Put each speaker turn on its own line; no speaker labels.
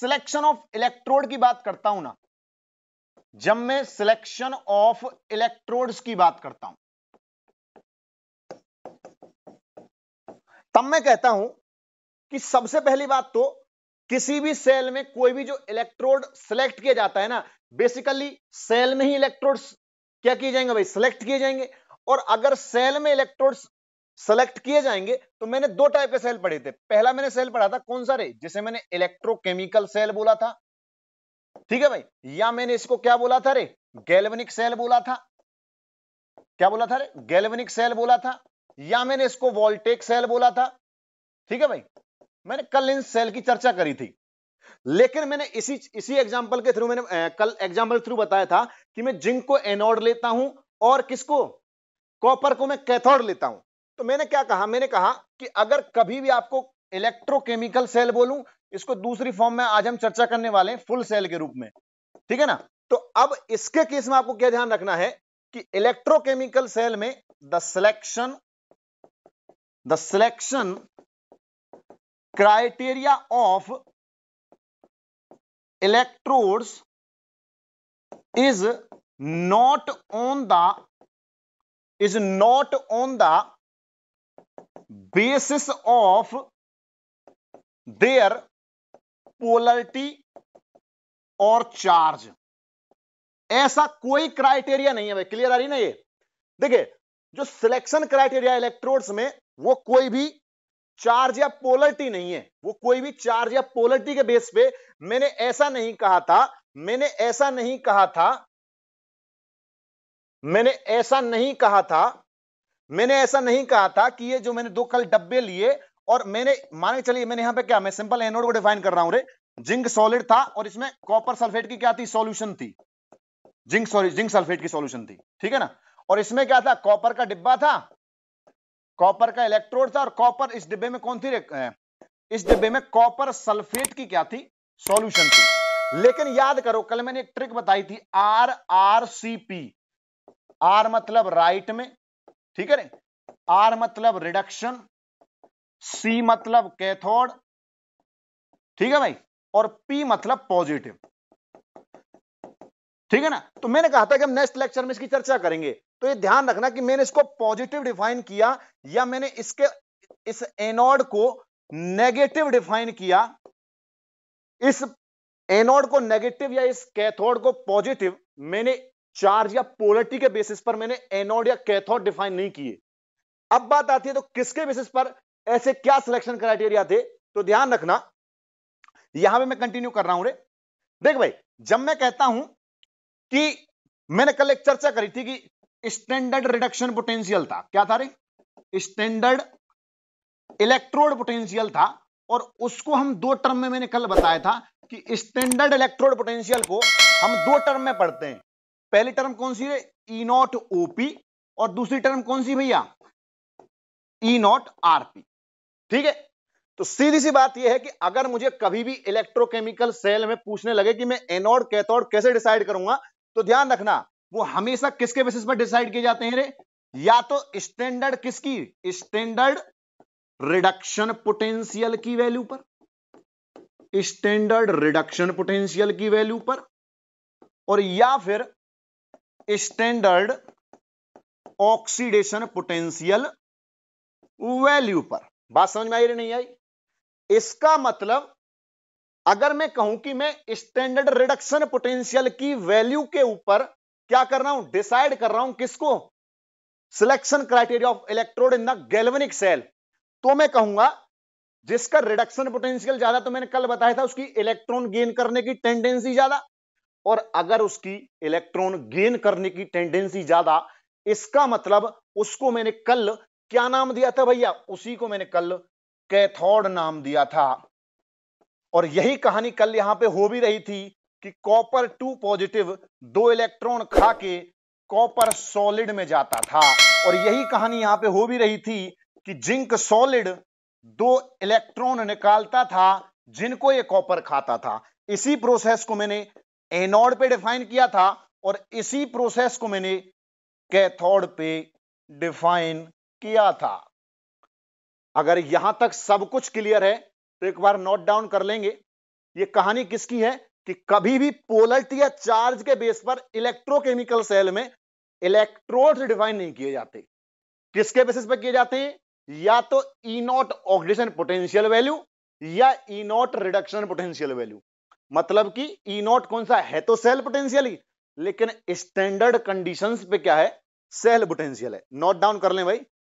Selection of electrode की बात करता हूँ ना, जब मैं सिलेक्शन ऑफ़ इलेक्ट्रोड्स की बात करता हूँ, तब मैं कहता हूँ कि सबसे पहली बात तो किसी भी सेल में कोई भी जो इलेक्ट्रोड सिलेक्ट किया जाता है ना बेसिकली सेल में ही इलेक्ट्रोड्स क्या किए जाएँगे भाई? सिलेक्ट किए जाएँगे। और अगर सेल में इलेक्ट्रोड्स सेलेक्ट किए जाएँगे तो मैंने दो टाइप के सेल पढ़े थे। पहला मैंने सेल पढ़ा था कौन सा रे? जिसे मैंने इलेक्ट्रोकेमिकल सेल बोला था। ठीक है भाई? या मैंने इसको क्या बोला था रे? गैल्वेनिक सेल बोला था। क्या बोला था रे? गैल्वेनिक सेल बोला था। या मैंने इसको वोल्टेक सेल बोला था। ठीक है भाई? मैंने कल इन सेल की चर्चा करी थी। लेकिन मैंने इसी इसी एग्जांपल के थ्रू मैंने ए, कल एग्जांपल थ्रू बताया था कि मैं जिंक को एनोड लेता हूँ और किसको? कॉपर को मैं कैथोड लेता हूँ। तो मैंने क्या कहा? मैंने कहा कि अगर कभी भी आपको इलेक्ट्रोकेमिकल सेल बोलूँ, इसको दूसरी फॉर्म में आज हम चर्चा करने वाले हैं फुल सेल के रूप में। ठीक है ना? तो अब इसके केस में आपको क्या ध्यान रखना है कि इलेक्ट्रोकेमिकल सेल में the selection the selection criteria of electrodes is not on the is not on the basis of their polarity और चार्ज ऐसा कोई क्राइटेरिया नहीं है भाई क्लियर आ रही ना ये? देखिए, जो सिलेक्शन क्राइटेरिया इलेक्ट्रोड्स में, वो कोई भी चार्ज या पोलरिटी नहीं है। वो कोई भी चार्ज या पोलरिटी के बेस पे मैंने ऐसा नहीं कहा था, मैंने ऐसा नहीं कहा था, मैंने ऐसा नहीं कहा था मैंने ऐसा नहीं कहा था कि ये जो मैंने दो कल डब्बे लिए और मैंने, माने चलिए, मैंने यहाँ पे क्या, मैं सिंपल एनोड को डिफाइन कर रहा हूँ रे। जिंक सॉलिड था और इसमें कॉपर सल्फेट की क्या थी? सॉल्यूशन थी। जिंक सॉरी जिंक सल्फेट की सॉल्यूशन थी। ठीक है ना? और इसमें क्या था? कॉपर का डिब्बा था। कॉपर का इलेक्ट्रोड था और कॉपर इस डिब्बे में कौन थी इस डिब्बे में कॉपर सल्फेट की क्या थी? सॉल्यूशन थी। लेकिन याद करो, कल मैंने एक ट्रिक बताई थी R R C P R मतलब राइट में ठीक है आर मतलब रिडक्शन सी मतलब कैथोड ठीक है भाई? और पी मतलब पॉजिटिव ठीक है ना? तो मैंने कहा था कि हम नेक्स्ट लेक्चर में इसकी चर्चा करेंगे। तो ये ध्यान रखना कि मैंने इसको पॉजिटिव डिफाइन किया या मैंने इसके, इस एनोड को नेगेटिव डिफाइन किया। इस एनोड को नेगेटिव या इस कैथोड को पॉजिटिव मैंने चार्ज या पोलरिटी के बेसिस पर मैंने एनोड या कैथोड डिफाइन नहीं किए। अब बात आती है तो किसके बेसिस पर ऐसे क्या सिलेक्शन क्राइटेरिया थे? तो ध्यान रखना, यहाँ पे मैं कंटिन्यू कर रहा हूँ रे। देख भाई, जब मैं कहता हूँ कि मैंने कल एक चर्चा करी थी कि स्टैंडर्ड रिडक्शन पोटेंशियल था, क्या था रे? स्टैंडर्ड इलेक्ट्रोड पोटेंशियल था और उसको हम दो टर्म में मैंने कल बताया था कि स्टैंडर्ड इलेक्ट्रोड पोटेंशियल को हम दो टर्म में पढ़ते हैं। पहली टर्म कौन सी है? ई नॉट ओपी और दूसरी टर्म कौन सी भैया? ई नॉट आरपी ठीक है? तो सीधी सी बात यह है कि अगर मुझे कभी भी इलेक्ट्रोकेमिकल सेल में पूछने लगे कि मैं एनोड कैथोड कैसे डिसाइड करूँगा तो ध्यान रखना, वो हमेशा किसके बेसिस पर डिसाइड किए जाते हैं रे? या तो स्टैंडर्ड किसकी? स्टैंडर्ड रिडक्शन पोटेंशियल की वैल्यू पर। स्टैंडर्ड रिडक्शन पोटेंशियल की वैल्यू पर। और या फिर स्टैंडर्ड ऑक्सीडेशन पोटेंशियल वैल्यू पर। बात समझ में आई नहीं आई? इसका मतलब अगर मैं कहूँ कि मैं स्टैंडर्ड रिडक्शन पोटेंशियल की वैल्यू के ऊपर क्या कर रहा हूँ? डिसाइड कर रहा हूँ किसको? Selection criteria of electrode in the galvanic cell तो मैं कहूँगा, जिसका रिडक्शन पोटेंशियल ज़्यादा तो मैंने कल बताया था, उसकी इलेक्ट्रॉन गेन करने की टेंडेंसी ज़्यादा। और अगर उसकी इलेक्ट्रॉन गेन करने की टेंडेंसी ज़्यादा, इसका मतलब उसको मैंने कल क्या नाम दिया था भैया? उसी को मैंने कल कैथोड नाम दिया था। और यही कहानी कल यहाँ पे हो भी रही थी कि कॉपर टू पॉजिटिव दो इलेक्ट्रॉन खा के कॉपर सॉलिड में जाता था। और यही कहानी यहाँ पे हो भी रही थी कि जिंक सॉलिड दो इलेक्ट्रॉन निकालता था, जिनको ये कॉपर खाता था। इसी प्रोसेस को मैंने एनोड पे डिफाइन किया था और इसी प्रोसेस को मैंने कैथोड पे डिफाइन किया था। अगर यहाँ तक सब कुछ क्लियर है तो एक बार नोट डाउन कर लेंगे। ये कहानी किसकी है? कि कभी भी पोलरिटी या चार्ज के बेस पर इलेक्ट्रोकेमिकल सेल में इलेक्ट्रोड डिफाइन नहीं किए जाते। किसके बेसिस पर किए जाते हैं? या तो E nought oxidation potential value या E nought reduction potential value मतलब कि ई नॉट कौन सा है? तो सेल पोटेंशियल ही। लेकिन स्टैंडर्ड कंडीशंस पे क्या है? सेल पोटेंशियल है। नोट डाउन कर लें भाई।